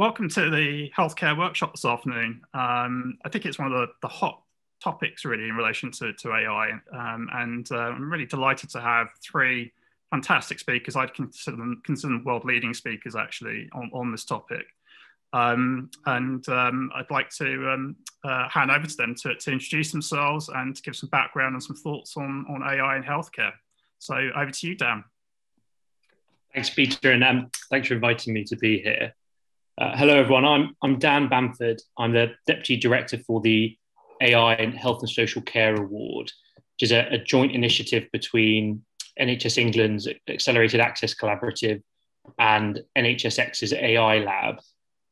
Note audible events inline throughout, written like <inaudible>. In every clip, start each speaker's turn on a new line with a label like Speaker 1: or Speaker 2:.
Speaker 1: welcome to the healthcare workshop this afternoon. Um, I think it's one of the, the hot topics really in relation to, to AI. Um, and uh, I'm really delighted to have three fantastic speakers. I'd consider them, consider them world leading speakers actually on, on this topic. Um, and um, I'd like to um, uh, hand over to them to, to introduce themselves and to give some background and some thoughts on, on AI in healthcare. So over to you, Dan.
Speaker 2: Thanks, Peter, and um, thanks for inviting me to be here. Uh, hello, everyone. I'm, I'm Dan Bamford. I'm the Deputy Director for the AI and Health and Social Care Award, which is a, a joint initiative between NHS England's Accelerated Access Collaborative and NHSX's AI Lab.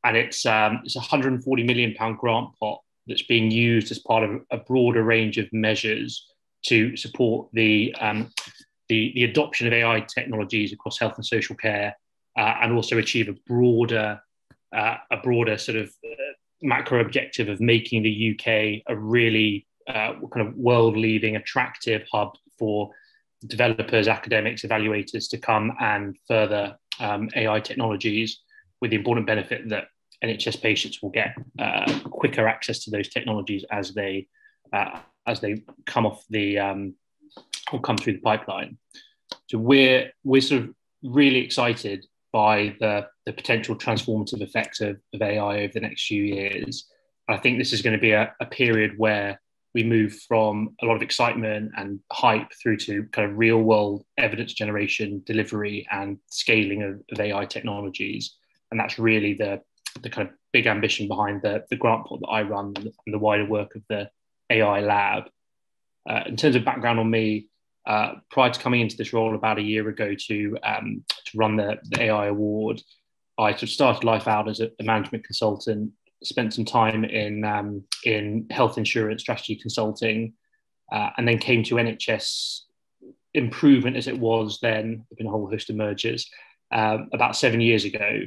Speaker 2: And it's, um, it's a £140 million grant pot that's being used as part of a broader range of measures to support the, um, the, the adoption of AI technologies across health and social care uh, and also achieve a broader, uh, a broader sort of uh, macro objective of making the UK a really uh, kind of world leading, attractive hub for developers, academics, evaluators to come and further um, AI technologies with the important benefit that NHS patients will get uh, quicker access to those technologies as they uh, as they come off the um, or come through the pipeline. So we're we're sort of really excited by the, the potential transformative effects of, of AI over the next few years. I think this is going to be a, a period where we move from a lot of excitement and hype through to kind of real world evidence generation, delivery, and scaling of, of, AI technologies. And that's really the, the kind of big ambition behind the, the grant pot that I run and the, wider work of the AI lab. Uh, in terms of background on me, uh, prior to coming into this role about a year ago to um, to run the, the, AI award, I sort of started life out as a, a management consultant. Spent some time in um, in health insurance strategy consulting, uh, and then came to NHS improvement as it was then. There've Been a whole host of mergers um, about seven years ago,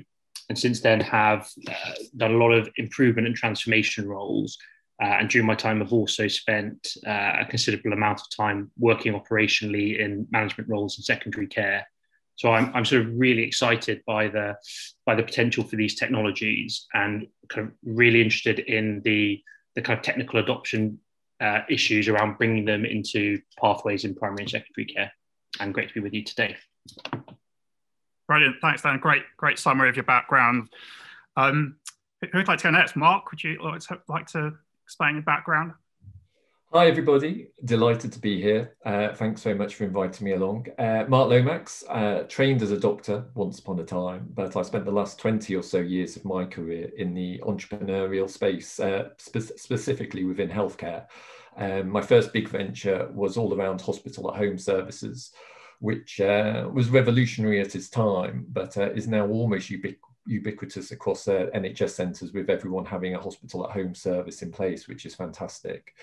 Speaker 2: and since then have uh, done a lot of improvement and transformation roles uh, and during my time, I've also spent uh, a considerable amount of time working operationally in management roles in secondary care. So I'm, I'm sort of really excited by the by the potential for these technologies, and kind of really interested in the the kind of technical adoption uh, issues around bringing them into pathways in primary and secondary care. And great to be with you today.
Speaker 1: Brilliant, thanks, Dan. Great, great summary of your background. Um, who'd like to go next? Mark, would you like to explain your background.
Speaker 3: Hi, everybody. Delighted to be here. Uh, thanks very much for inviting me along. Uh, Mark Lomax, uh, trained as a doctor once upon a time, but I spent the last 20 or so years of my career in the entrepreneurial space, uh, spe specifically within healthcare. Um, my first big venture was all around hospital at home services, which uh, was revolutionary at its time, but uh, is now almost ubiquitous ubiquitous across uh, NHS centres with everyone having a hospital at home service in place, which is fantastic.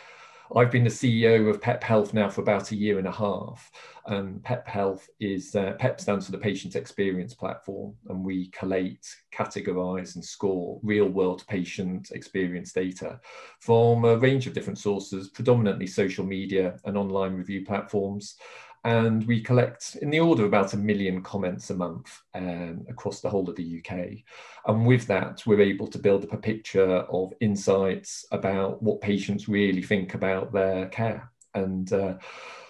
Speaker 3: I've been the CEO of PEP Health now for about a year and a half. Um, PEP Health is, uh, PEP stands for the Patient Experience Platform, and we collate, categorize, and score real world patient experience data from a range of different sources, predominantly social media and online review platforms and we collect in the order of about a million comments a month um, across the whole of the UK. And with that, we're able to build up a picture of insights about what patients really think about their care. And uh,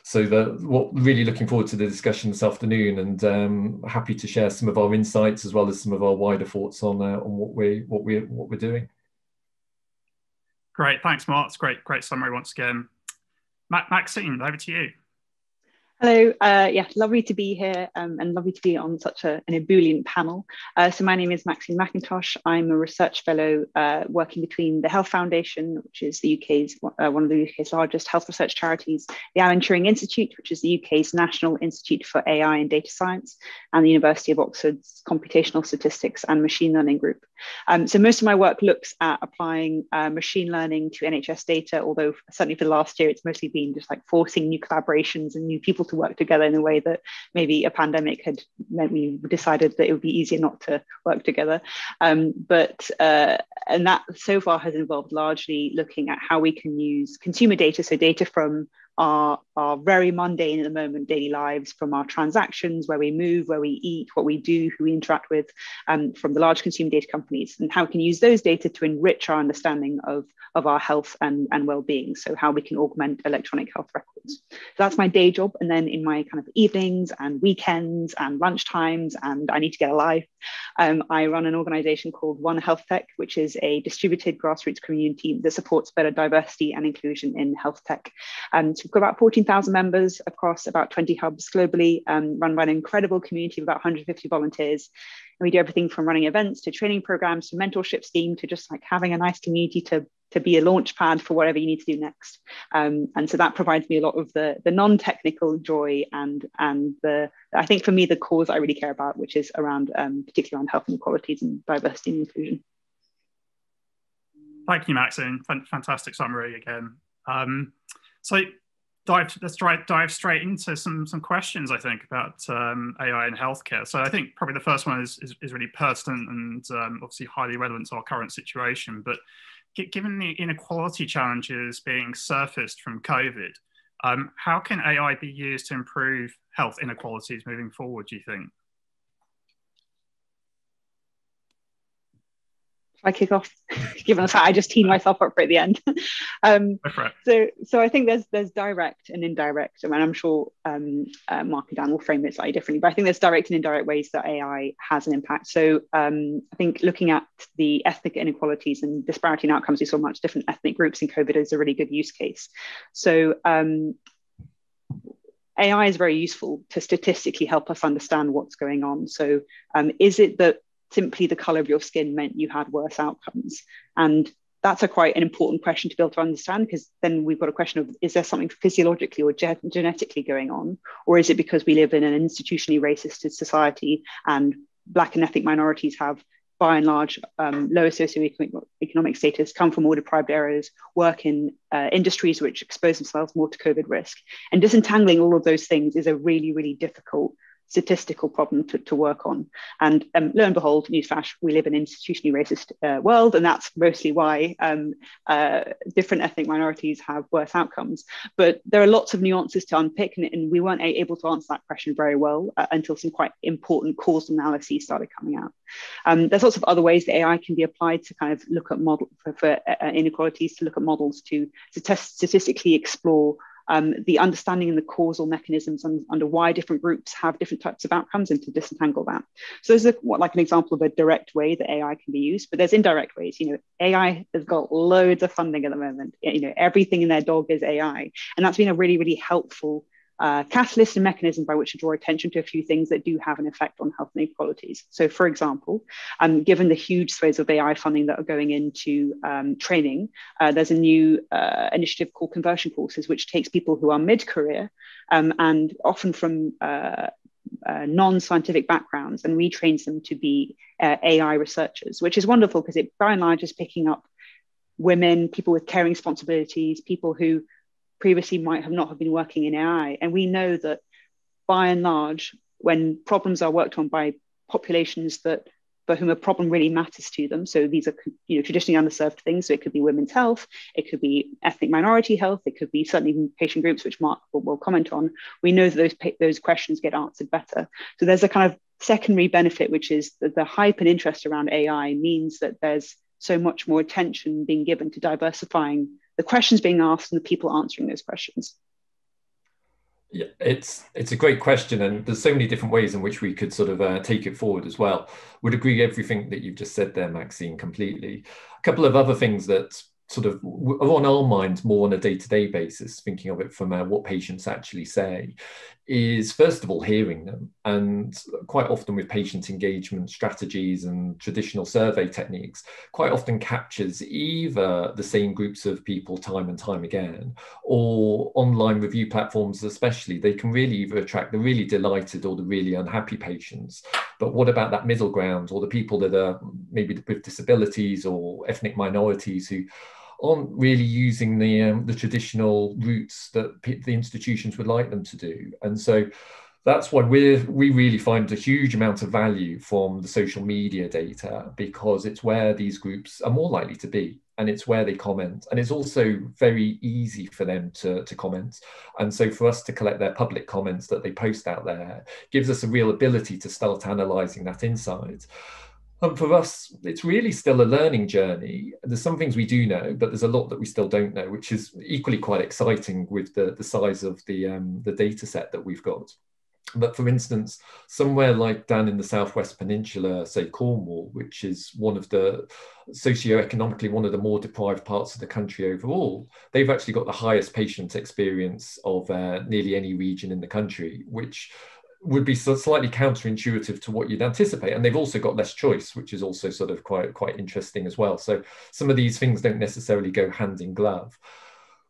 Speaker 3: so, the, what really looking forward to the discussion this afternoon, and um, happy to share some of our insights as well as some of our wider thoughts on uh, on what we what we what we're doing.
Speaker 1: Great, thanks, Mark. It's great, great summary once again. Maxine, over to you.
Speaker 4: Hello, uh, yeah, lovely to be here um, and lovely to be on such a, an ebullient panel. Uh, so my name is Maxine Mackintosh. I'm a research fellow uh, working between the Health Foundation, which is the UK's uh, one of the UK's largest health research charities, the Alan Turing Institute, which is the UK's National Institute for AI and Data Science, and the University of Oxford's Computational Statistics and Machine Learning Group. Um, so most of my work looks at applying uh, machine learning to NHS data, although certainly for the last year, it's mostly been just like forcing new collaborations and new people to work together in a way that maybe a pandemic had meant we decided that it would be easier not to work together. Um, but uh, and that so far has involved largely looking at how we can use consumer data, so data from our, our very mundane at the moment daily lives from our transactions, where we move, where we eat, what we do, who we interact with, um, from the large consumer data companies, and how we can use those data to enrich our understanding of, of our health and, and well-being. So how we can augment electronic health records. So that's my day job. And then in my kind of evenings and weekends and lunch times, and I need to get a life, um, I run an organization called One Health Tech, which is a distributed grassroots community that supports better diversity and inclusion in health tech. And so we've got about 14,000 members across about 20 hubs globally, um, run by an incredible community of about 150 volunteers. And we do everything from running events to training programs to mentorship scheme to just like having a nice community to to be a launch pad for whatever you need to do next. Um, and so that provides me a lot of the, the non-technical joy and, and the, I think for me, the cause I really care about, which is around, um, particularly around health inequalities and diversity and inclusion.
Speaker 1: Thank you, Maxine. Fantastic summary again. Um, so dive, let's try, dive straight into some, some questions, I think, about um, AI in healthcare. So I think probably the first one is, is, is really pertinent and um, obviously highly relevant to our current situation. But given the inequality challenges being surfaced from COVID, um, how can AI be used to improve health inequalities moving forward, do you think?
Speaker 4: I kick off, <laughs> given the fact I just teed myself up for at the end. <laughs> um, so, so I think there's there's direct and indirect. I mean, I'm sure um, uh, Mark and Dan will frame it slightly differently, but I think there's direct and indirect ways that AI has an impact. So, um, I think looking at the ethnic inequalities and disparity in outcomes, we saw much different ethnic groups in COVID is a really good use case. So, um, AI is very useful to statistically help us understand what's going on. So, um, is it that simply the color of your skin meant you had worse outcomes. And that's a quite an important question to be able to understand because then we've got a question of is there something physiologically or ge- genetically going on or is it because we live in an institutionally racist society and black and ethnic minorities have by and large um, lower socioeconomic status come from more deprived areas work in uh, industries which expose themselves more to covid risk and disentangling all of those things is a really really difficult statistical problem to, to work on. And um, lo and behold, newsflash, we live in an institutionally racist uh, world, and that's mostly why um, uh, different ethnic minorities have worse outcomes. But there are lots of nuances to unpick, and, and we weren't able to answer that question very well uh, until some quite important causal analyses started coming out. Um, there's lots of other ways that AI can be applied to kind of look at model for, for uh, inequalities, to look at models to, to test, statistically explore um, the understanding and the causal mechanisms on, under why different groups have different types of outcomes and to disentangle that. So this is what, like an example of a direct way that AI can be used, but there's indirect ways. You know, AI has got loads of funding at the moment. You know, everything in their dog is AI, and that's been a really, really helpful uh, catalyst and mechanism by which to draw attention to a few things that do have an effect on health inequalities. So, for example, um, given the huge swathes of AI funding that are going into um, training, uh, there's a new uh, initiative called conversion courses, which takes people who are mid career um, and often from uh, uh, non-scientific backgrounds and retrains them to be uh, AI researchers, which is wonderful because it by and large is picking up women, people with caring responsibilities, people who previously might have not have been working in AI. And we know that by and large, when problems are worked on by populations that for whom a problem really matters to them. So these are you know traditionally underserved things. So it could be women's health, it could be ethnic minority health, it could be certainly patient groups, which Mark will, will comment on. We know that those those questions get answered better. So there's a kind of secondary benefit, which is that the hype and interest around AI means that there's so much more attention being given to diversifying the questions being asked and the people answering those questions.
Speaker 3: Yeah, it's it's a great question, and there's so many different ways in which we could sort of uh, take it forward as well. Would agree everything that you've just said there, Maxine, completely. A couple of other things that sort of are on our minds more on a day-to-day basis thinking of it from uh, what patients actually say is first of all hearing them and quite often with patient engagement strategies and traditional survey techniques quite often captures either the same groups of people time and time again or online review platforms especially they can really either attract the really delighted or the really unhappy patients but what about that middle ground or the people that are maybe with disabilities or ethnic minorities who aren't really using the um, the traditional routes that the institutions would like them to do. And so that's why we we really find a huge amount of value from the social media data because it's where these groups are more likely to be and it's where they comment. And it's also very easy for them to, to comment. And so for us to collect their public comments that they post out there gives us a real ability to start analyzing that insight. And for us it's really still a learning journey. There's some things we do know but there's a lot that we still don't know which is equally quite exciting with the, the size of the um, the data set that we've got but for instance, somewhere like down in the Southwest Peninsula, say Cornwall, which is one of the socio-economically one of the more deprived parts of the country overall, they've actually got the highest patient experience of uh, nearly any region in the country, which would be slightly counterintuitive to what you'd anticipate. And they've also got less choice which is also sort of quite quite interesting as well. So some of these things don't necessarily go hand in glove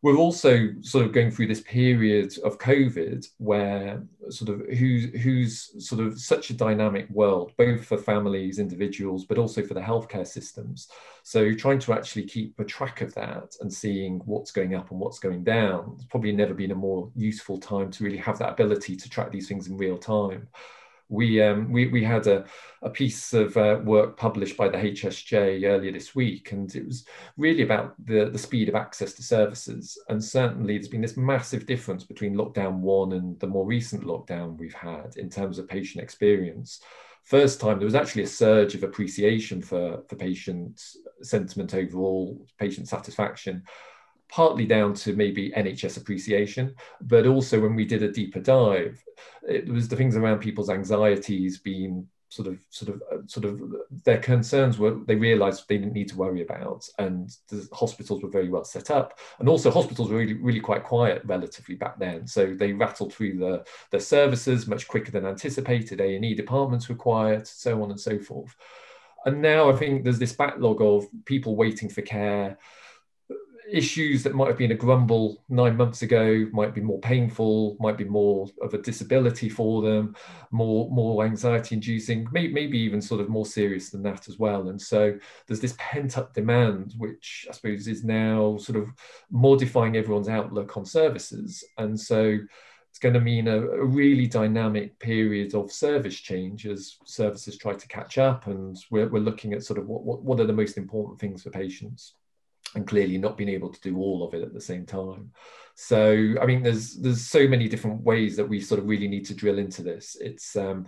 Speaker 3: we're also sort of going through this period of COVID where sort of who's who's sort of such a dynamic world, both for families, individuals, but also for the healthcare systems. So trying to actually keep a track of that and seeing what's going up and what's going down, it's probably never been a more useful time to really have that ability to track these things in real time we um, we, we had a, a piece of uh, work published by the HSJ earlier this week, and it was really about the, the speed of access to services. And certainly, there's been this massive difference between lockdown one and the more recent lockdown we've had in terms of patient experience. First time, there was actually a surge of appreciation for, for patient sentiment overall, patient satisfaction partly down to maybe NHS appreciation, but also when we did a deeper dive, it was the things around people's anxieties being sort of sort of uh, sort of their concerns were they realized they didn't need to worry about and the hospitals were very well set up. And also hospitals were really really quite quiet relatively back then. So they rattled through the their services much quicker than anticipated. A&e departments were quiet so on and so forth. And now i think there's this backlog of people waiting for care issues that might have been a grumble nine months ago might be more painful, might be more of a disability for them, more more anxiety inducing, maybe, maybe even sort of more serious than that as well. And so there's this pent up demand, which I suppose is now sort of modifying everyone's outlook on services. And so it's going to mean a, a really dynamic period of service change as services try to catch up. And we're, we're looking at sort of what, what, what are the most important things for patients and clearly not being able to do all of it at the same time. So I mean, there's there's so many different ways that we sort of really need to drill into this. It's um,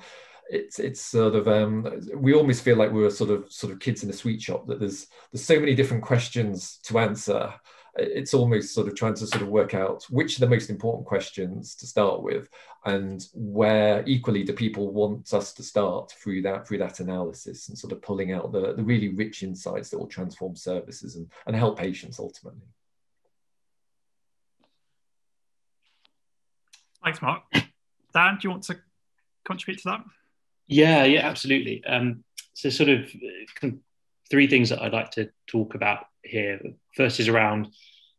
Speaker 3: it's it's sort of um, we almost feel like we're sort of sort of kids in a sweet shop that there's there's so many different questions to answer it's almost sort of trying to sort of work out which are the most important questions to start with and where equally do people want us to start through that through that analysis and sort of pulling out the, the really rich insights that will transform services and, and help patients ultimately.
Speaker 1: Thanks mark. Dan do you want to contribute to that?
Speaker 2: Yeah yeah absolutely. Um, so sort of three things that i'd like to talk about here. First is around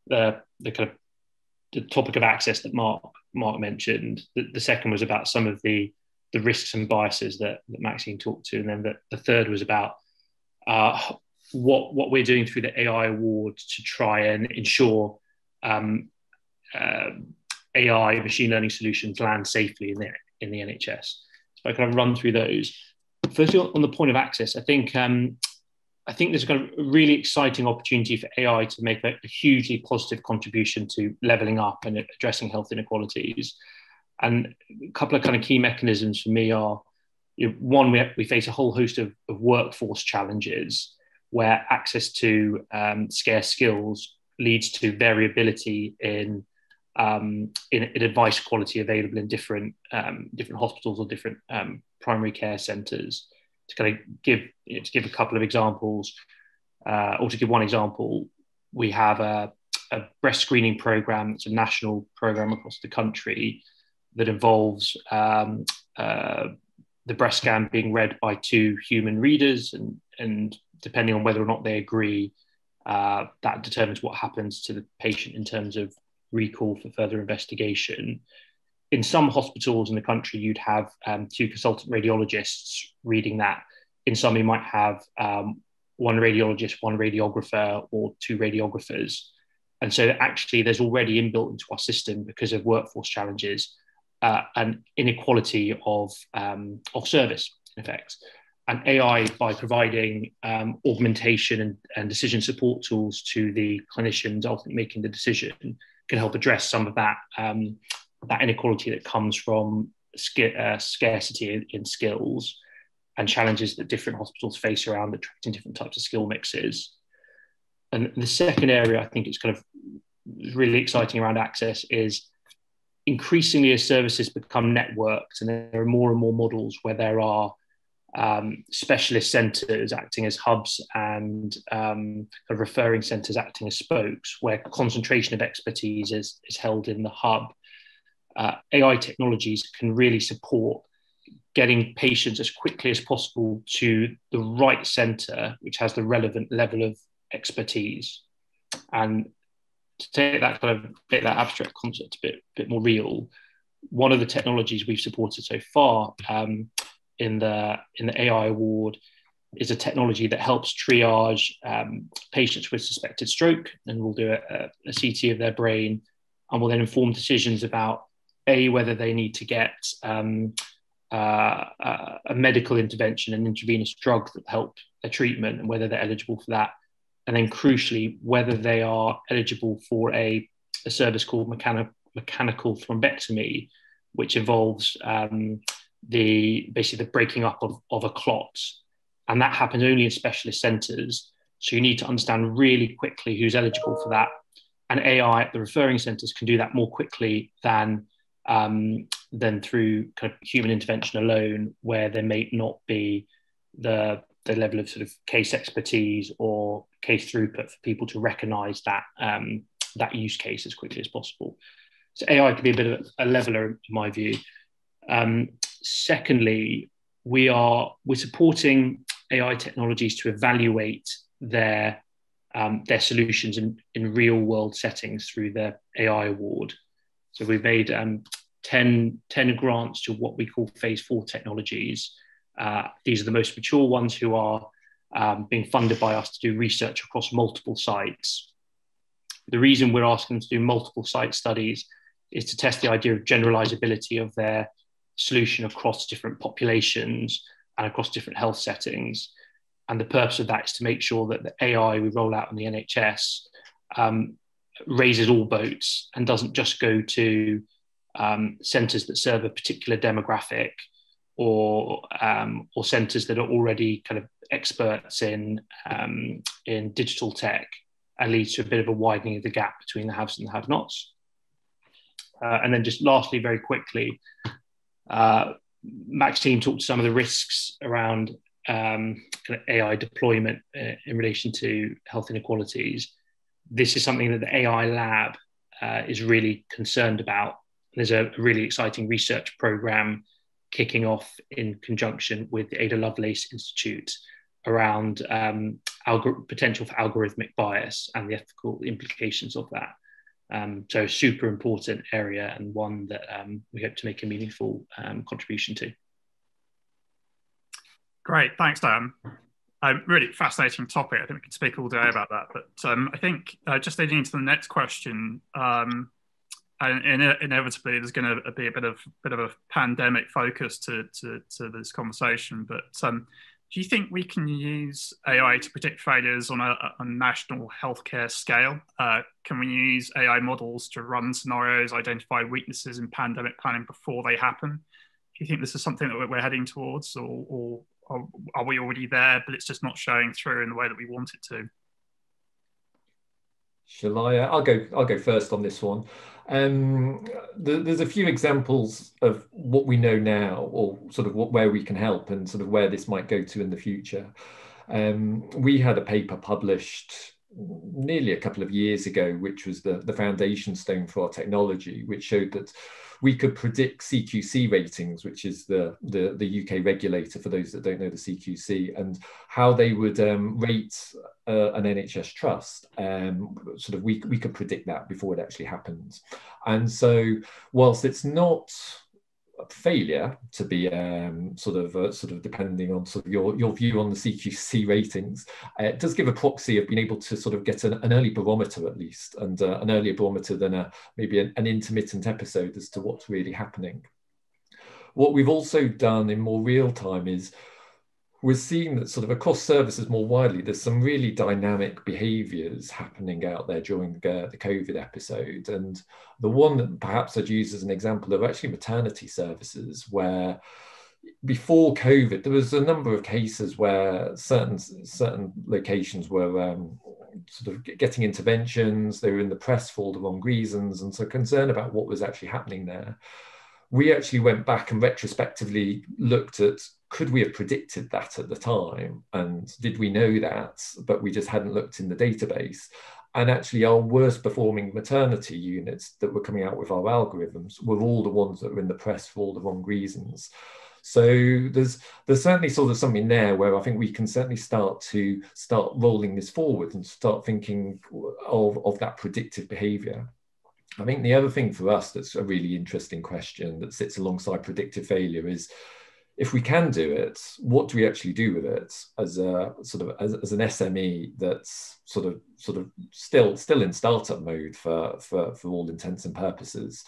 Speaker 2: the the kind of the topic of access that Mark Mark mentioned. The, the second was about some of the the risks and biases that, that Maxine talked to, and then the, the third was about uh, what what we're doing through the AI award to try and ensure um, uh, AI machine learning solutions land safely in the in the NHS. So I kind of run through those. Firstly, on the point of access, I think um, I think there's a really exciting opportunity for AI to make a, a, hugely positive contribution to leveling up and addressing health inequalities. And a couple of kind of key mechanisms for me are you know, one, we, have, we face a whole host of, of workforce challenges where access to um, scarce skills leads to variability in, um, in, in, advice quality available in different, um, different hospitals or different um, primary care centres to kind of give you know, to give a couple of examples, uh, or to give one example, we have a, a breast screening program. It's a national program across the country that involves um, uh, the breast scan being read by two human readers, and and depending on whether or not they agree, uh, that determines what happens to the patient in terms of recall for further investigation in some hospitals in the country, you'd have um, two consultant radiologists reading that. In some, you might have um, one radiologist, one radiographer, or two radiographers. And so, actually, there's already inbuilt into our system because of workforce challenges uh, an inequality of, um, of service, in effect. And AI, by providing um, augmentation and, and, decision support tools to the clinicians ultimately making the decision, can help address some of that, um, that inequality that comes from uh, scarcity in, in skills and challenges that different hospitals face around attracting different types of skill mixes. And the second area I think it's kind of really exciting around access is increasingly as services become networked and there are more and more models where there are um, specialist centres acting as hubs and um, referring centres acting as spokes, where concentration of expertise is, is held in the hub. Uh, AI technologies can really support getting patients as quickly as possible to the right centre, which has the relevant level of expertise. And to take that kind of bit that abstract concept a bit, bit more real, one of the technologies we've supported so far um, in the in the AI award is a technology that helps triage um, patients with suspected stroke, and we'll do a, a, CT of their brain, and will then inform decisions about a whether they need to get um, uh, a medical intervention, an intravenous drug that help their treatment, and whether they're eligible for that, and then crucially whether they are eligible for a, a service called mechanical mechanical thrombectomy, which involves um, the basically the breaking up of, of a clot. And that happens only in specialist centres. So you need to understand really quickly who's eligible for that. And AI at the referring centres can do that more quickly than um, than through kind of human intervention alone, where there may not be the the level of sort of case expertise or case throughput for people to recognise that um, that use case as quickly as possible. So AI can be a bit of a leveler, in my view. Um, secondly, we are we're supporting AI technologies to evaluate their um, their solutions in, in real world settings through the AI award. So we've made um, 10, 10 grants to what we call phase four technologies. Uh, these are the most mature ones who are um, being funded by us to do research across multiple sites. The reason we're asking them to do multiple site studies is to test the idea of generalizability of their solution across different populations and across different health settings. And the purpose of that is to make sure that the AI we roll out in the NHS um, raises all boats and doesn't just go to um, centres that serve a particular demographic or um, or centres that are already kind of experts in um, in digital tech and leads to a bit of a widening of the gap between the haves and the have-nots. Uh, and then just lastly, very quickly, uh, Maxine talked to some of the risks around um, kind of AI deployment uh, in relation to health inequalities. This is something that the AI lab uh, is really concerned about. There's a really exciting research program kicking off in conjunction with the Ada Lovelace Institute around um, algor- potential for algorithmic bias and the ethical implications of that. Um, so super important area and one that um, we hope to make a meaningful um, contribution to.
Speaker 1: Great, thanks, Dan. Um, really fascinating topic. I think we could speak all day about that. But um, I think uh, just leading into the next question, um, and inevitably there's going to be a bit of bit of a pandemic focus to to, to this conversation. But um, do you think we can use AI to predict failures on a, a national healthcare scale? Uh, can we use AI models to run scenarios, identify weaknesses in pandemic planning before they happen? Do you think this is something that we're heading towards, or, or, are we already there, but it's just not showing through in the way that we want it to?
Speaker 3: Shall I? Uh, I'll go. I'll go first on this one. Um, there's a few examples of what we know now, or sort of what, where we can help, and sort of where this might go to in the future. Um, we had a paper published nearly a couple of years ago, which was the, the foundation stone for our technology, which showed that we could predict CQC ratings, which is the, the, the UK regulator for those that don't know the CQC, and how they would um, rate uh, an NHS trust. Um, sort of, we, we could predict that before it actually happens. And so, whilst it's not failure to be um, sort of uh, sort of depending on sort of your, your view on the CQC ratings, uh, it does give a proxy of being able to sort of get an, an early barometer at least, and uh, an earlier barometer than a maybe an, an intermittent episode as to what's really happening. What we've also done in more real time is we're seeing that sort of across services more widely, there's some really dynamic behaviors happening out there during the, the COVID episode. And the one that perhaps I'd use as an example of actually maternity services, where before COVID, there was a number of cases where certain certain locations were um, sort of getting interventions. They were in the press for the wrong reasons, and so concerned about what was actually happening there. We actually went back and retrospectively looked at could we have predicted that at the time? And did we know that, but we just hadn't looked in the database? And actually, our worst performing maternity units that were coming out with our algorithms were all the ones that were in the press for all the wrong reasons. So there's there's certainly sort of something there where I think we can certainly start to start rolling this forward and start thinking of, of that predictive behavior. I think the other thing for us that's a really interesting question that sits alongside predictive failure is if we can do it, what do we actually do with it as a sort of as, as an SME that's sort of sort of still still in startup mode for, for for all intents and purposes?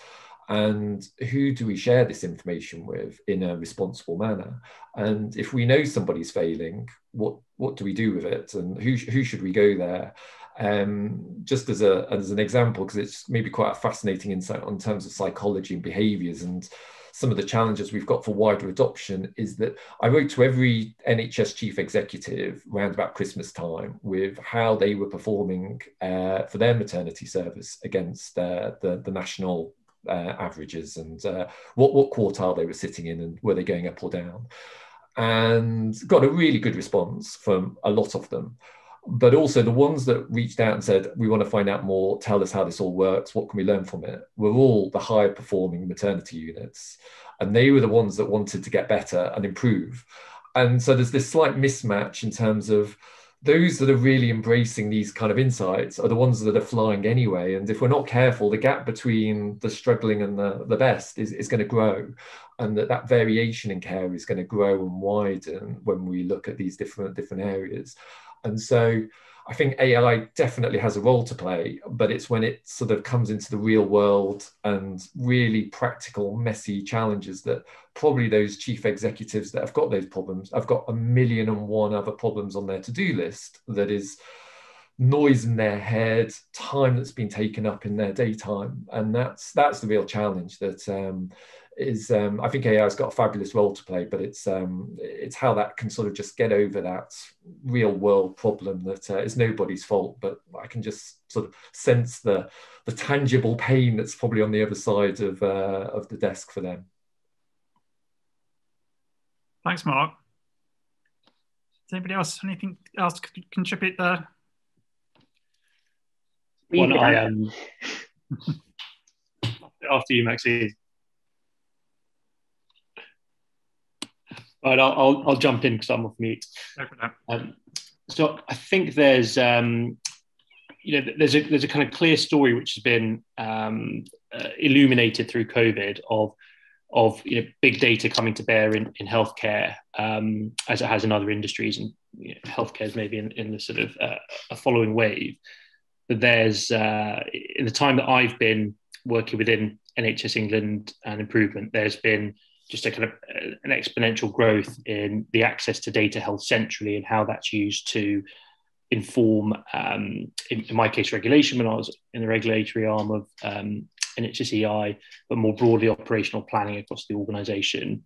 Speaker 3: And who do we share this information with in a responsible manner? And if we know somebody's failing, what what do we do with it? And who who should we go there? Um, just as a as an example, because it's maybe quite a fascinating insight on terms of psychology and behaviors and some of the challenges we've got for wider adoption is that I wrote to every NHS chief executive around about Christmas time with how they were performing uh, for their maternity service against uh, the, the national uh, averages and uh, what, what quartile they were sitting in and were they going up or down. And got a really good response from a lot of them but also the ones that reached out and said we want to find out more. Tell us how this all works. What can we learn from it? were all the higher performing maternity units. And they were the ones that wanted to get better and improve. And so there's this slight mismatch in terms of those that are really embracing these kind of insights are the ones that are flying anyway. And if we're not careful the gap between the struggling and the, the best is, is going to grow. And that that variation in care is going to grow and widen when we look at these different different areas and so I think AI definitely has a role to play, but it's when it sort of comes into the real world and really practical, messy challenges that probably those chief executives that have got those problems have got a million and one other problems on their to do list that is noise in their head, time that's been taken up in their daytime, and that's that's the real challenge that um, is um, I think AI has got a fabulous role to play, but it's um, it's how that can sort of just get over that real world problem that uh, is nobody's fault, but I can just sort of sense the the tangible pain that's probably on the other side of uh, of the desk for them.
Speaker 1: Thanks, Mark. Does anybody else anything else contribute there?
Speaker 2: One, I um, <laughs> after you, Maxine. Right, I'll, I'll, I'll jump in because I'm off mute. Um, so I think there's um, you know there's a there's a kind of clear story which has been um, uh, illuminated through COVID of of you know big data coming to bear in in healthcare um, as it has in other industries and you know, healthcare is maybe in, in the sort of uh, a following wave. But there's uh, in the time that I've been working within NHS England and improvement, there's been just a kind of uh, an exponential growth in the access to data held centrally and how that's used to inform, um, in, in, my case, regulation when I was in the regulatory arm of um, NHSEI, but more broadly operational planning across the organisation.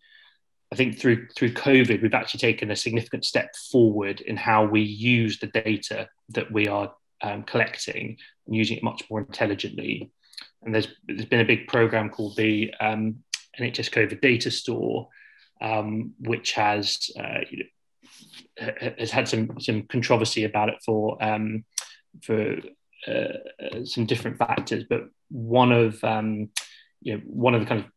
Speaker 2: I think through through COVID, we've actually taken a significant step forward in how we use the data that we are um, collecting and using it much more intelligently. And there's there's been a big program called the um, NHS COVID data store, um, which has uh, you know, has had some some controversy about it for um, for uh, some different factors, but one of um, you know one of the kind of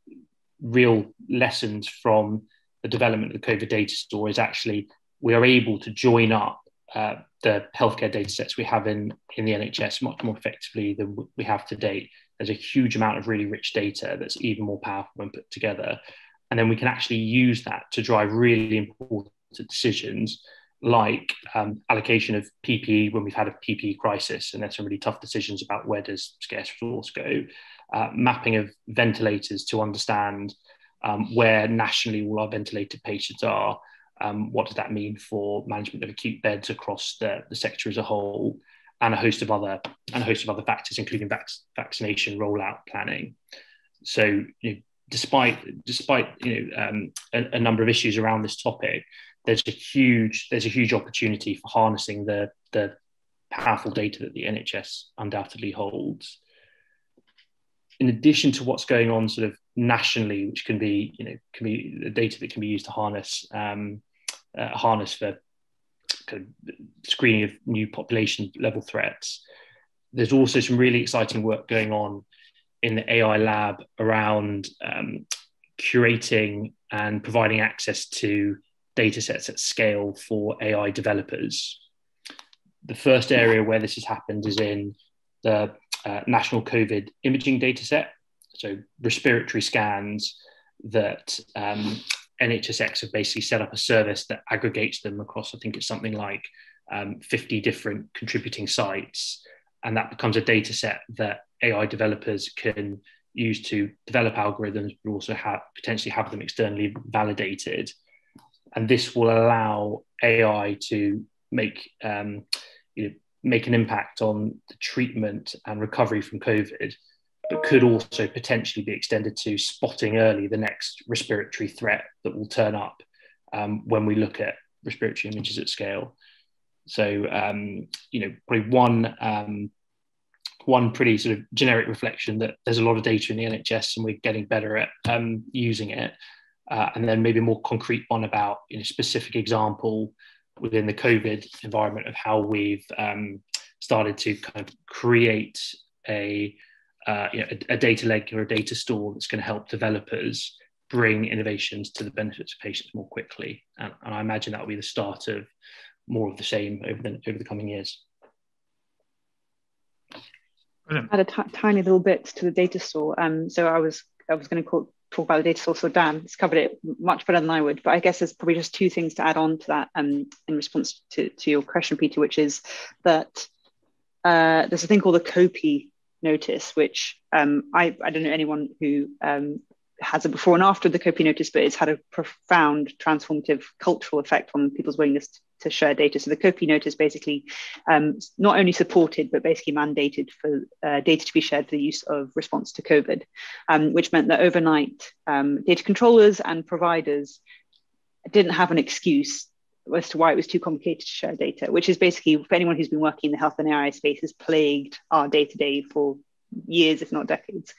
Speaker 2: real lessons from the development of the COVID data store is actually we are able to join up uh, the healthcare data sets we have in, in the NHS much more effectively than we have to date. There's a huge amount of really rich data that's even more powerful when put together. and then we can actually use that to drive really important decisions like um, allocation of PPE when we've had a PPE crisis, and there's some really tough decisions about where does scarce resource go. Uh, mapping of ventilators to understand um, where nationally all our ventilated patients are. Um, what does that mean for management of acute beds across the, the sector as a whole, and a host of other and a host of other factors, including vac- vaccination rollout planning. So, you know, despite despite you know um, a, a number of issues around this topic, there's a huge there's a huge opportunity for harnessing the the powerful data that the NHS undoubtedly holds. In addition to what's going on sort of nationally, which can be you know can be the data that can be used to harness um, uh, harness for kind of screening of new population level threats. There's also some really exciting work going on in the AI lab around um, curating and providing access to data sets at scale for AI developers. The first area where this has happened is in the uh, national COVID imaging data set, so respiratory scans that um, NHSX have basically set up a service that aggregates them across, I think it's something like um, 50 different contributing sites. And that becomes a data set that AI developers can use to develop algorithms, but also have potentially have them externally validated and this will allow AI to make um, you know, make an impact on the treatment and recovery from COVID, but could also potentially be extended to spotting early the next respiratory threat that will turn up um, when we look at respiratory images at scale. So, um, you know, probably one um, one pretty sort of generic reflection that there's a lot of data in the NHS and we're getting better at um, using it uh, and then maybe a more concrete one about you know, specific example within the COVID environment of how we've um, started to kind of create a, uh, you know, a, a, data lake or a data store that's going to help developers bring innovations to the benefits of patients more quickly. And, and I imagine that will be the start of more of the same over the, over the coming years.
Speaker 4: Add a t- tiny little bit to the data store. Um, so I was I was going to call, talk about the data source. So Dan has covered it much better than I would. But I guess there's probably just two things to add on to that um, in response to, to your question, Peter, which is that uh, there's a thing called a COPI notice, which um, I, I don't know anyone who um, has a before and after the COPI notice, but it's had a profound transformative cultural effect on people's willingness to share data. So the COPI notice basically um, not only supported, but basically mandated for uh, data to be shared for the use of response to COVID, um, which meant that overnight um, data controllers and providers didn't have an excuse as to why it was too complicated to share data, which is basically for anyone who's been working in the health and AI space has plagued our day to day for years, if not decades.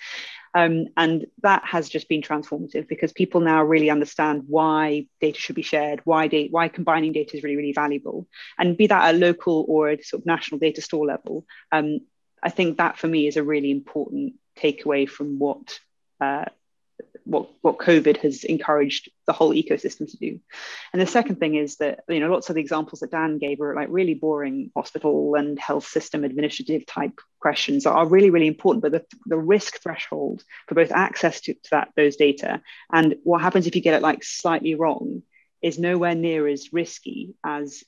Speaker 4: Um, and that has just been transformative because people now really understand why data should be shared, why, data, why combining data is really, really valuable. And be that a local or a sort of national data store level, um, I think that for me is a really important takeaway from what uh, what what COVID has encouraged the whole ecosystem to do. And the second thing is that you know lots of the examples that Dan gave are like really boring hospital and health system administrative type questions are really really important. But the, the risk threshold for both access to, to that those data and what happens if you get it like slightly wrong is nowhere near as risky as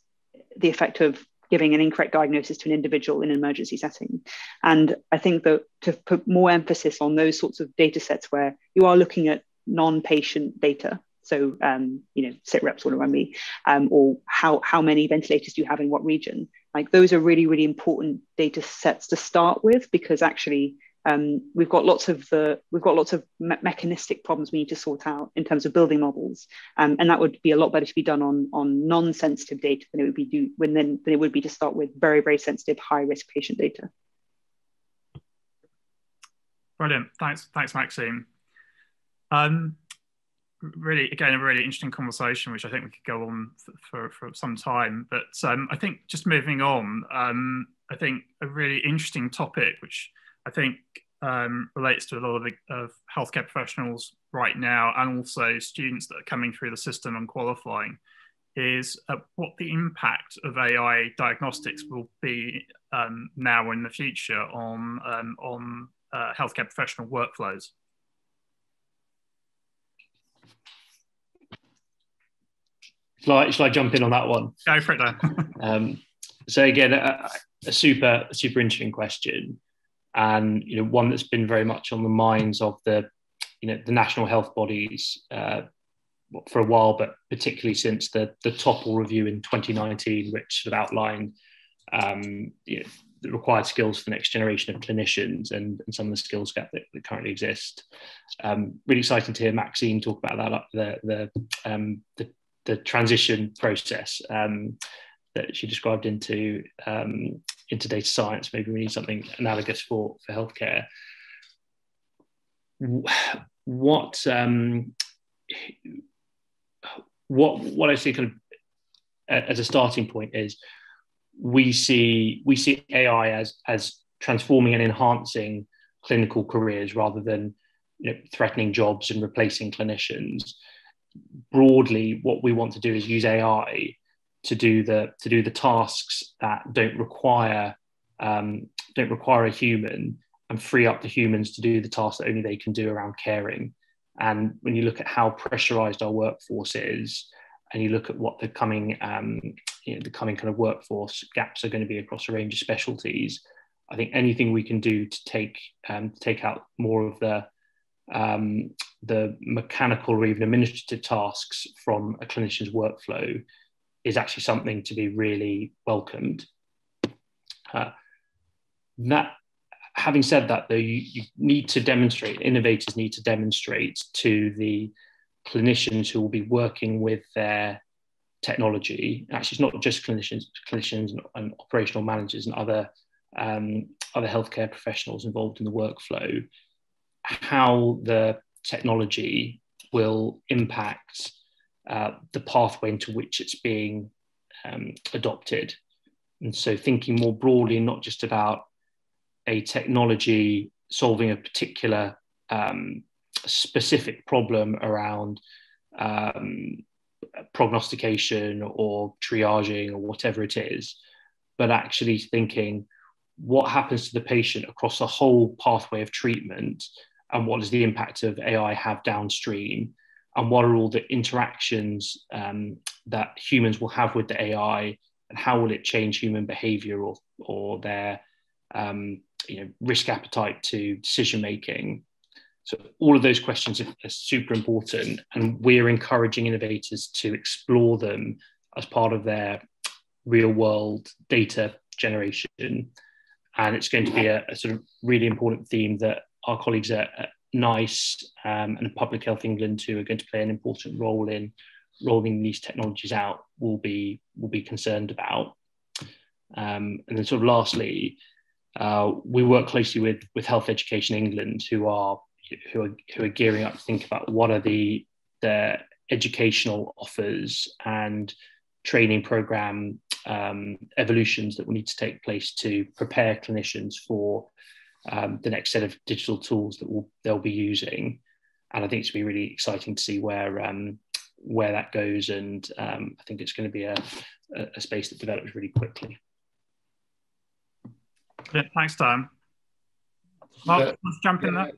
Speaker 4: the effect of giving an incorrect diagnosis to an individual in an emergency setting. And I think that to put more emphasis on those sorts of data sets where you are looking at non-patient data, so um, you know, sit reps all around me, um, or how how many ventilators do you have in what region? Like those are really really important data sets to start with because actually um, we've got lots of the we've got lots of me- mechanistic problems we need to sort out in terms of building models, um, and that would be a lot better to be done on on non-sensitive data than it would be do when then than it would be to start with very very sensitive high risk patient data.
Speaker 1: Brilliant, thanks, thanks, Maxine. Um, really, again, a really interesting conversation, which I think we could go on for, for, for some time. But um, I think just moving on, um, I think a really interesting topic, which I think um, relates to a lot of, the, of healthcare professionals right now and also students that are coming through the system and qualifying is uh, what the impact of AI diagnostics will be um, now in the future on, um, on uh, healthcare professional workflows.
Speaker 2: Shall I, shall I jump in on that one?
Speaker 1: Go for it, <laughs>
Speaker 2: um, so again, a, a, super, a super interesting question, and you know, one that's been very much on the minds of the, you know, the national health bodies uh, for a while, but particularly since the the Topol review in 2019, which sort of outlined um, you know, the required skills for the next generation of clinicians and, and some of the skills gap that, that currently exist. Um, really exciting to hear Maxine talk about that, the the um, the, the, transition process um, that she described into um, into data science. Maybe we need something analogous for for healthcare. What um, what what I see kind of as a starting point is we see we see AI as as transforming and enhancing clinical careers rather than you know, threatening jobs and replacing clinicians. Broadly, what we want to do is use AI to do the to do the tasks that don't require um, don't require a human and free up the humans to do the tasks that only they can do around caring. And when you look at how pressurized our workforce is, and you look at what the coming um, you know, the coming kind of workforce gaps are going to be across a range of specialties. I think anything we can do to take um, take out more of the um, the mechanical or even administrative tasks from a clinician's workflow is actually something to be really welcomed. Uh, that having said that, though, you, you need to demonstrate, innovators need to demonstrate to the clinicians who will be working with their technology. Actually, it's not just clinicians, clinicians and, and operational managers and other um, other healthcare professionals involved in the workflow. How the technology will impact uh, the pathway into which it's being um, adopted. And so, thinking more broadly, not just about a technology solving a particular um, specific problem around um, prognostication or triaging or whatever it is, but actually thinking what happens to the patient across the whole pathway of treatment and what does the impact of AI have downstream and what are all the interactions um, that humans will have with the AI and how will it change human behavior or, or their um, you know, risk appetite to decision making so all of those questions are, are super important, and we're encouraging innovators to explore them as part of their real world data generation. And it's going to be a, a sort of really important theme that our colleagues at, at NICE um, and Public Health England, who are going to play an important role in rolling these technologies out, will be will be concerned about. Um, and then, sort of lastly, uh, we work closely with with Health Education England, who are who are who are gearing up to think about what are the the educational offers and training program um, evolutions that will need to take place to prepare clinicians for um, the next set of digital tools that will, they'll be using. And I think it's going to be really exciting to see where um, where that goes. And um, I think it's going to be a, a, space that develops really quickly.
Speaker 1: Yeah, thanks, Dan. Mark, let's jump in there.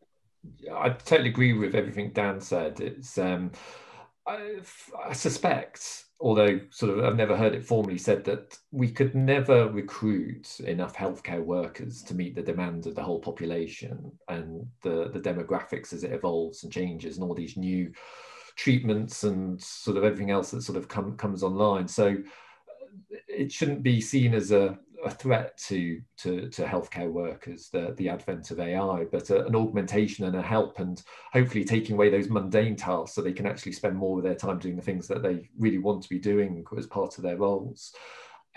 Speaker 3: I totally agree with everything Dan said. It's um, I, I, suspect, although sort of I've never heard it formally said that we could never recruit enough healthcare workers to meet the demands of the whole population and the the demographics as it evolves and changes and all these new treatments and sort of everything else that sort of come, comes online. So uh, it shouldn't be seen as a a threat to, to, to healthcare workers, the, the advent of AI, but a, an augmentation and a help, and hopefully taking away those mundane tasks so they can actually spend more of their time doing the things that they really want to be doing as part of their roles.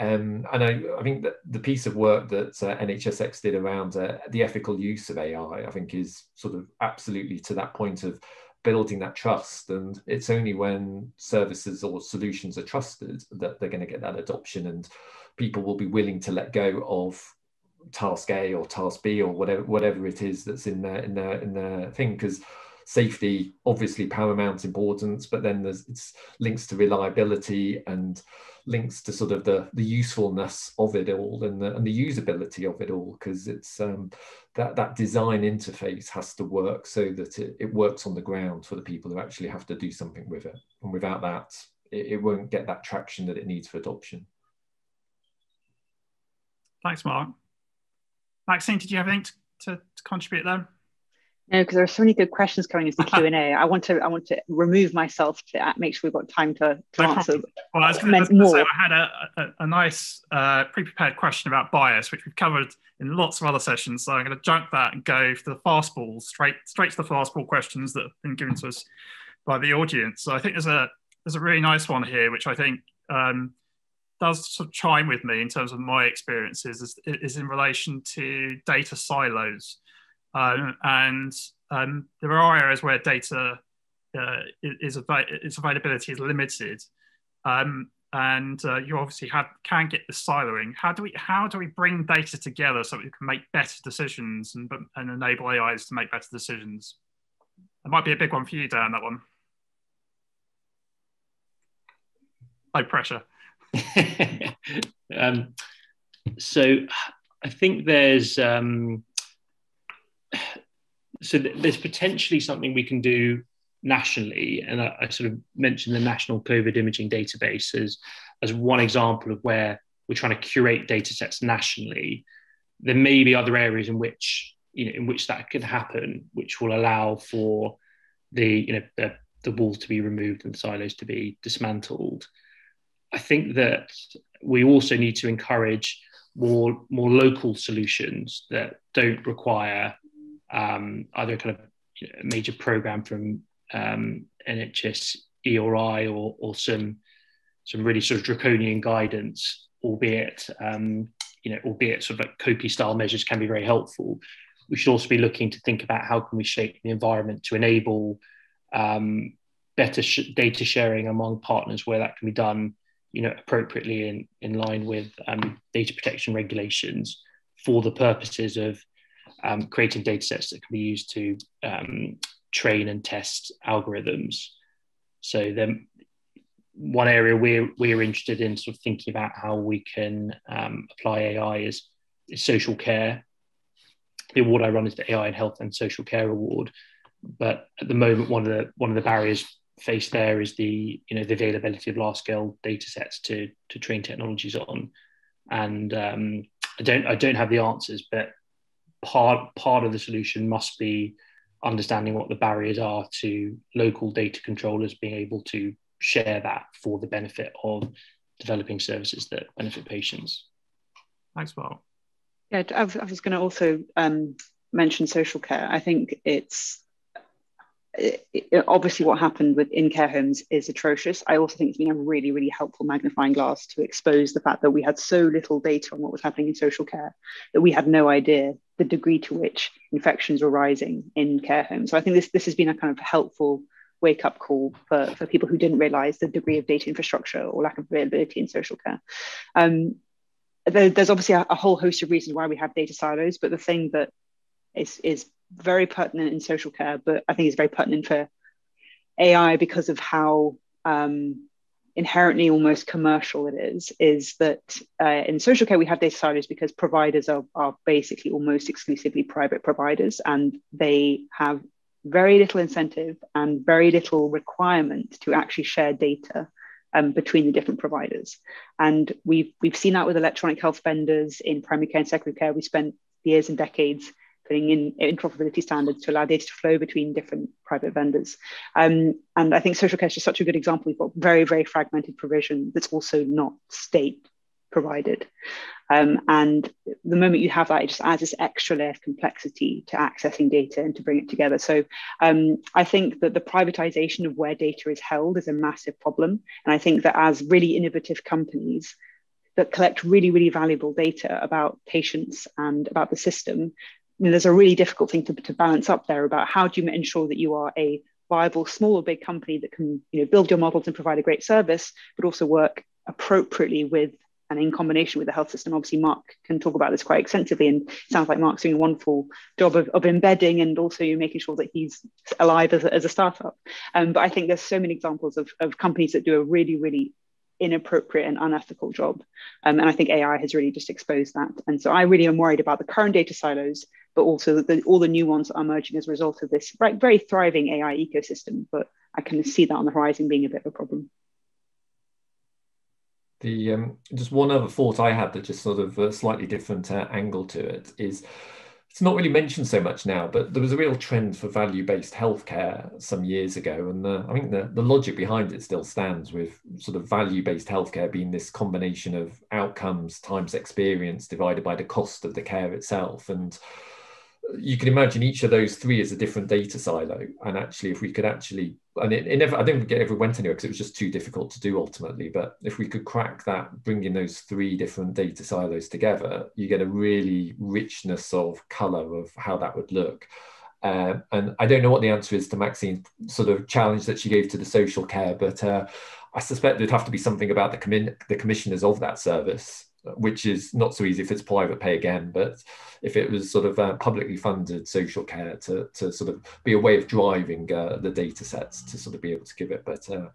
Speaker 3: Um, and I, I think that the piece of work that uh, NHSX did around uh, the ethical use of AI, I think, is sort of absolutely to that point of building that trust. And it's only when services or solutions are trusted that they're going to get that adoption and people will be willing to let go of task A or task B or whatever whatever it is that's in their in their in their thing because safety obviously paramount importance but then there's it's links to reliability and links to sort of the the usefulness of it all and the, and the usability of it all because it's um, that that design interface has to work so that it, it works on the ground for the people who actually have to do something with it and without that it, it won't get that traction that it needs for adoption.
Speaker 1: Thanks, Mark. Maxine, did you have anything to, to, to contribute there?
Speaker 4: No, because there are so many good questions coming into <laughs> Q and A. I want to I want to remove myself to make sure we've got time to, to no answer.
Speaker 1: Well, I was going to say I had a, a, a nice uh, pre-prepared question about bias, which we've covered in lots of other sessions. So I'm going to junk that and go for the fastballs straight straight to the fastball questions that have been given to us by the audience. So I think there's a there's a really nice one here, which I think um, does sort of chime with me in terms of my experiences, is, is in relation to data silos. Um, and um, there are areas where data uh, is its availability is limited, um, and uh, you obviously have can get the siloing. How do we how do we bring data together so we can make better decisions and, and enable AIs to make better decisions? It might be a big one for you, Dan. That one. High pressure. <laughs>
Speaker 2: um, so I think there's um, so th- there's potentially something we can do nationally, and I, I, sort of mentioned the National COVID Imaging Database as, as one example of where we're trying to curate data sets nationally. There may be other areas in which you know in which that could happen, which will allow for the you know the, the walls to be removed and silos to be dismantled. I think that we also need to encourage more more local solutions that don't require um, either kind of major program from um, NHS EI or, or some some really sort of draconian guidance, albeit um, you know, albeit sort of like COPI style measures can be very helpful. We should also be looking to think about how can we shape the environment to enable um, better sh- data sharing among partners where that can be done, you know, appropriately in, in line with um, data protection regulations for the purposes of um, creating data sets that can be used to um, train and test algorithms. So then one area we're, we're interested in sort of thinking about how we can um, apply AI is, is social care. The award I run is the AI in Health and Social Care Award. But at the moment, one of the one of the barriers faced there is the you know the availability of large scale data sets to to train technologies on. And um, I don't I don't have the answers, but part part of the solution must be understanding what the barriers are to local data controllers being able to share that for the benefit of developing services that benefit patients.
Speaker 1: Thanks, Paul.
Speaker 4: Yeah, I was going to also um, mention social care. I think it's it, obviously what happened with in care homes is atrocious. I also think it's been a really, really helpful magnifying glass to expose the fact that we had so little data on what was happening in social care that we had no idea the degree to which infections were rising in care homes. So I think this this has been a kind of helpful wake up call for, for people who didn't realize the degree of data infrastructure or lack of availability in social care. Um, there, there's obviously a, a whole host of reasons why we have data silos, but the thing that is is very pertinent in social care, but I think it's very pertinent for AI because of how um, inherently almost commercial it is. Is that uh, in social care we have data silos because providers are, are basically almost exclusively private providers, and they have very little incentive and very little requirement to actually share data um, between the different providers. And we've we've seen that with electronic health vendors in primary care and secondary care. We spent years and decades putting in interoperability standards to allow data to flow between different private vendors. Um, and I think social care is just such a good example. We've got very, very fragmented provision that's also not state provided. Um, and the moment you have that, it just adds this extra layer of complexity to accessing data and to bring it together. So um, I think that the privatization of where data is held is a massive problem. And I think that as really innovative companies, that collect really, really valuable data about patients and about the system, know, there's a really difficult thing to, to balance up there about how do you ensure that you are a viable small or big company that can you know build your models and provide a great service but also work appropriately with and in combination with the health system obviously mark can talk about this quite extensively and sounds like mark's doing a wonderful job of, of embedding and also making sure that he's alive as a, as a startup um, but i think there's so many examples of, of companies that do a really really inappropriate and unethical job. Um, and I think AI has really just exposed that. And so I really am worried about the current data silos, but also the, all the new ones are emerging as a result of this right, very thriving AI ecosystem. But I can see that on the horizon being a bit of a problem.
Speaker 3: The um, just one other thought I had that just sort of a slightly different uh, angle to it is it's not really mentioned so much now, but there was a real trend for value-based healthcare some years ago, and I think the, the logic behind it still stands with sort of value-based healthcare being this combination of outcomes times experience divided by the cost of the care itself, and you can imagine each of those three as a different data silo. And actually, if we could actually, and it, it never, I don't think it ever went anywhere because it was just too difficult to do ultimately. But if we could crack that, bringing those three different data silos together, you get a really richness of color of how that would look. Uh, and I don't know what the answer is to Maxine's sort of challenge that she gave to the social care, but uh, I suspect there'd have to be something about the, commi- the commissioners of that service which is not so easy if it's private pay again, but if it was sort of uh, publicly funded social care to, to sort of be a way of driving uh, the data sets to sort of be able to give it. But uh,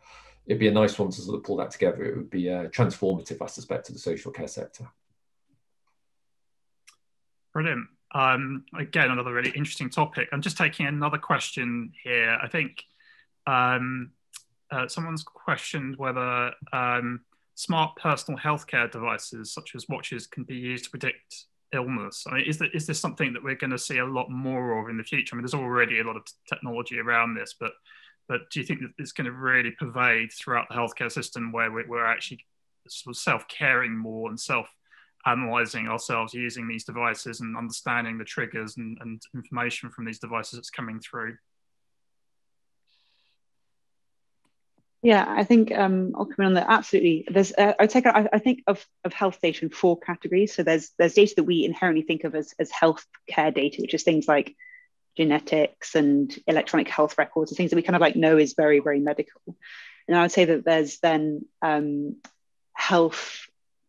Speaker 3: it'd be a nice one to sort of pull that together. It would be uh, transformative, I suspect, to the social care sector.
Speaker 1: Brilliant. Um, again, another really interesting topic. I'm just taking another question here. I think um, uh, someone's questioned whether um, smart personal healthcare devices such as watches can be used to predict illness. I mean, is, that, is this something that we're going to see a lot more of in the future? I mean, there's already a lot of technology around this, but but do you think that it's going to really pervade throughout the healthcare system where we're, actually sort of self-caring more and self-analyzing ourselves using these devices and understanding the triggers and, and information from these devices that's coming through?
Speaker 4: Yeah, I think um, I'll come in on that. Absolutely. There's, uh, I take, I, I think of, of health data in four categories. So there's there's data that we inherently think of as as health care data, which is things like genetics and electronic health records and things that we kind of like know is very very medical. And I would say that there's then um, health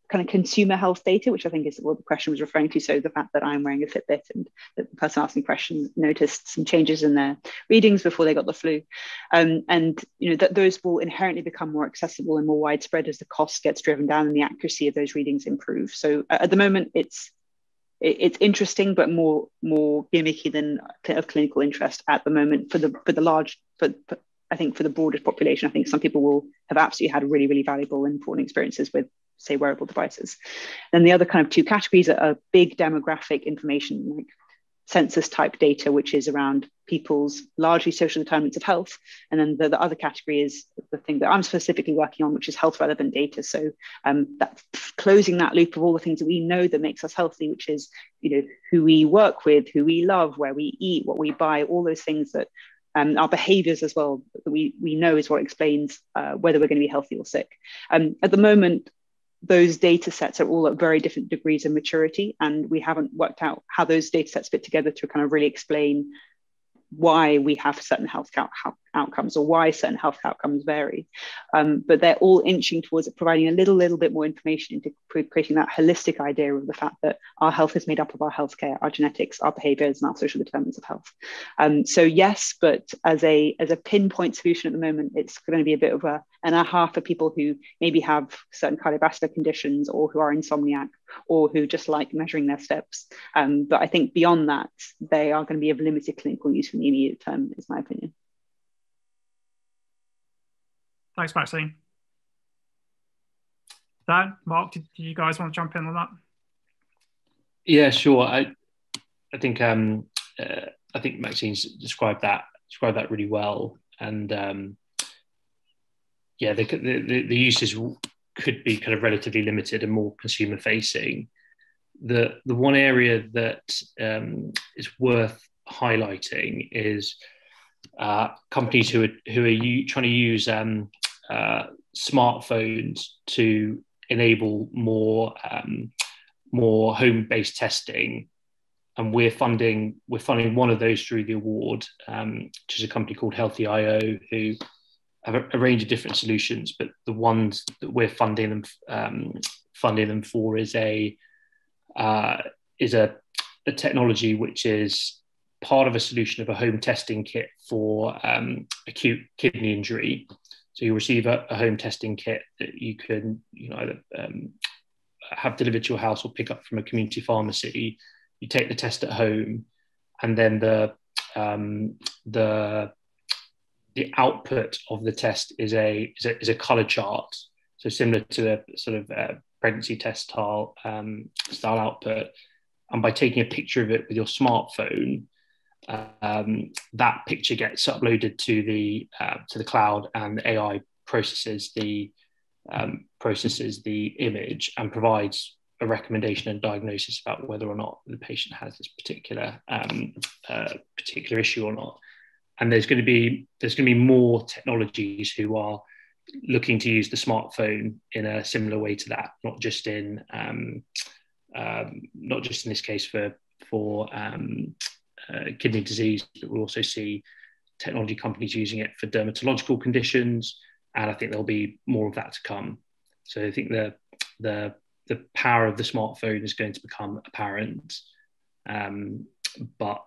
Speaker 4: kind of consumer health data, which I think is what the question was referring to. So the fact that I'm wearing a Fitbit and that the person asking questions noticed some changes in their readings before they got the flu, um, and you know that those will inherently become more accessible and more widespread as the cost gets driven down and the accuracy of those readings improve. So at the moment, it's it's interesting, but more more gimmicky than of clinical interest at the moment for the for the large for, for I think for the broader population, I think some people will have absolutely had really, really valuable and important experiences with say wearable devices. Then the other kind of two categories are big demographic information like census type data, which is around people's largely social determinants of health. And then the, the, other category is the thing that I'm specifically working on, which is health relevant data. So um, that closing that loop of all the things that we know that makes us healthy, which is you know who we work with, who we love, where we eat, what we buy, all those things that um, our behaviors as well that we, we know is what explains uh, whether we're going to be healthy or sick. Um, at the moment, those data sets are all at very different degrees of maturity and we haven't worked out how those data sets fit together to kind of really explain why we have certain health outcomes or why certain health outcomes vary. Um, but they're all inching towards providing a little, little bit more information into creating that holistic idea of the fact that our health is made up of our healthcare, our genetics, our behaviors, and our social determinants of health. Um, so yes, but as a as a pinpoint solution at the moment, it's going to be a bit of a an aha for people who maybe have certain cardiovascular conditions or who are insomniac or who just like measuring their steps. Um, but I think beyond that, they are going to be of limited clinical use in the immediate term, is my opinion.
Speaker 1: Thanks, Maxine. Dan, Mark, did, you guys want to jump in on that?
Speaker 2: Yeah, sure. I, I think um, uh, I think Maxine's described that described that really well, and um, yeah, the, the, the uses could be kind of relatively limited and more consumer facing. The the one area that um, is worth highlighting is uh, companies who are who are u- trying to use um, uh, smartphones to enable more um, more home based testing, and we're funding we're funding one of those through the award, um, which is a company called Healthy.io, who have a, a, range of different solutions, but the ones that we're funding them um, funding them for is a uh, is a, a technology which is part of a solution of a home testing kit for um, acute kidney injury. So you receive a, a, home testing kit that you can, you know, either um, have delivered to your house or pick up from a community pharmacy. You take the test at home, and then the um, the the output of the test is a is a, is a color chart. so similar to a sort of a pregnancy test style um, style output. And by taking a picture of it with your smartphone, um, that picture gets uploaded to the uh, to the cloud, and the AI processes the um, processes the image and provides a recommendation and diagnosis about whether or not the patient has this particular um, uh, particular issue or not. And there's going to be there's going to be more technologies who are looking to use the smartphone in a similar way to that, not just in um, um, not just in this case for for um, uh, kidney disease, but we'll also see technology companies using it for dermatological conditions, and I think there'll be more of that to come. So I think the the the power of the smartphone is going to become apparent, um, but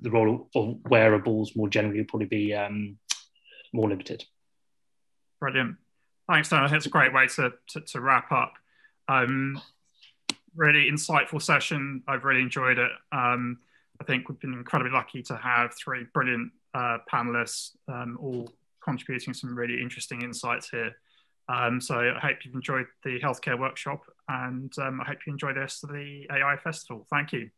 Speaker 2: the role of wearables more generally will probably be um, more limited.
Speaker 1: Brilliant. Thanks, Dan. It's a great way to, to, to wrap up. Um, really insightful session. I've really enjoyed it. Um, I think we've been incredibly lucky to have three brilliant uh, panelists, um, all contributing some really interesting insights here. Um, so I hope you've enjoyed the healthcare workshop and um, I hope you enjoy the rest of the AI festival. Thank you.